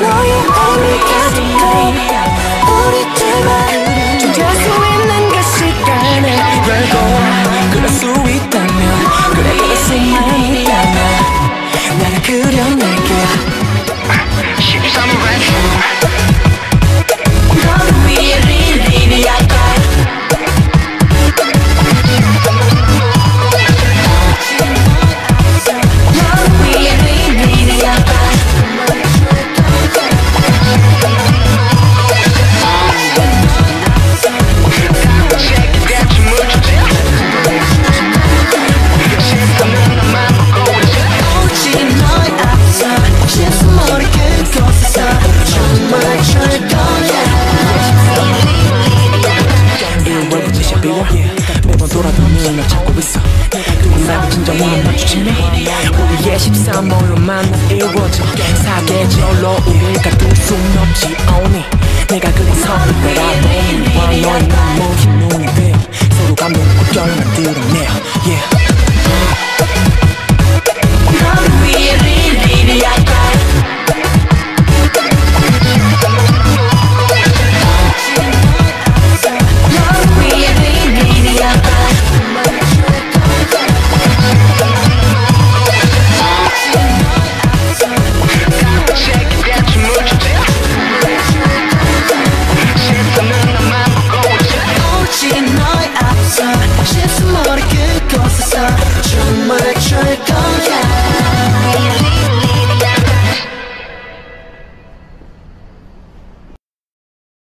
너의 마음이 가득해 우리 둘만 존재할 수 있는 그 시간을 별거 그럴 수 있다면 그래 그럴 수만 있다면 나를 그려낼게 비워 매번 돌아보는 널 찾고 있어 누군 나를 진정으로 마주치네 우리의 13월로 만나 이루어져 사계절로 우릴 가둘 순 없지 오니 내가 너의 서로 감동 국경을 만들어내요 yeah.